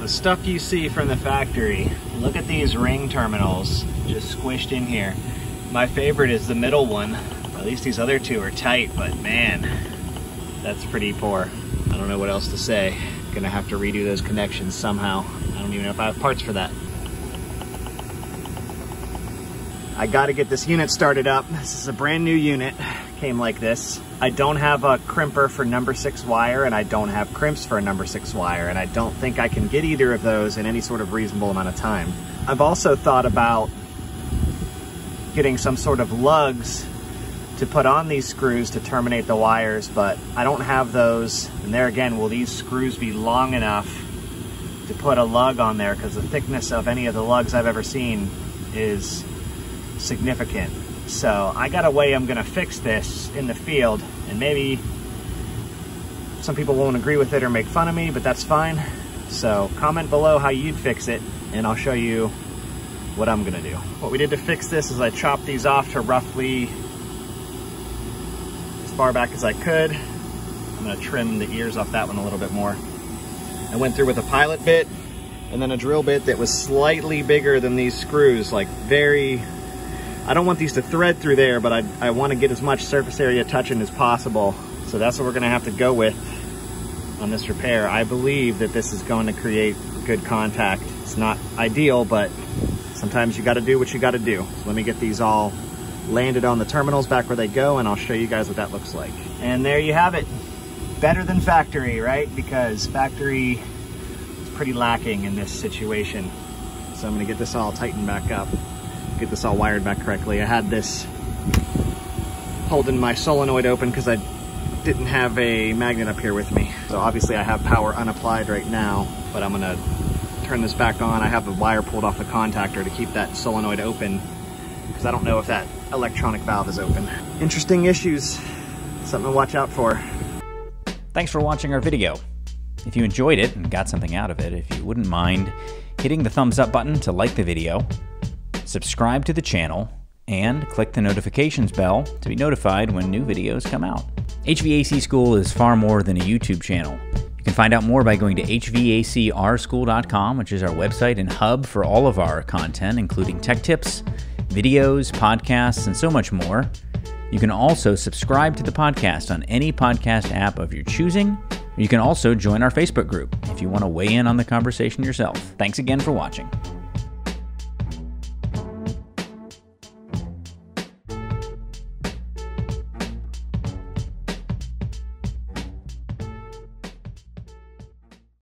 the stuff you see from the factory, look at these ring terminals just squished in here. My favorite is the middle one. At least these other two are tight, but man, that's pretty poor. I don't know what else to say. Gonna have to redo those connections somehow. I don't even know if I have parts for that. I gotta get this unit started up. This is a brand new unit, came like this. I don't have a crimper for number six wire and I don't have crimps for a number six wire and I don't think I can get either of those in any sort of reasonable amount of time. I've also thought about getting some sort of lugs to put on these screws to terminate the wires, but I don't have those. And there again, will these screws be long enough to put a lug on there? Because the thickness of any of the lugs I've ever seen is significant. So I got a way I'm gonna fix this in the field and maybe some people won't agree with it or make fun of me, but that's fine. So comment below how you'd fix it and I'll show you what I'm gonna do. What we did to fix this is I chopped these off to roughly as far back as I could. I'm gonna trim the ears off that one a little bit more. I went through with a pilot bit and then a drill bit that was slightly bigger than these screws, like very I don't want these to thread through there, but I, I want to get as much surface area touching as possible. So that's what we're going to have to go with on this repair. I believe that this is going to create good contact. It's not ideal, but sometimes you got to do what you got to do. So let me get these all landed on the terminals back where they go and I'll show you guys what that looks like. And there you have it. Better than factory, right? Because factory is pretty lacking in this situation. So I'm gonna get this all tightened back up get this all wired back correctly. I had this holding my solenoid open because I didn't have a magnet up here with me. So obviously I have power unapplied right now, but I'm gonna turn this back on. I have the wire pulled off the contactor to keep that solenoid open because I don't know if that electronic valve is open. Interesting issues, something to watch out for. Thanks for watching our video. If you enjoyed it and got something out of it, if you wouldn't mind hitting the thumbs up button to like the video, subscribe to the channel, and click the notifications bell to be notified when new videos come out. HVAC School is far more than a YouTube channel. You can find out more by going to hvacrschool.com, which is our website and hub for all of our content, including tech tips, videos, podcasts, and so much more. You can also subscribe to the podcast on any podcast app of your choosing. You can also join our Facebook group if you want to weigh in on the conversation yourself. Thanks again for watching.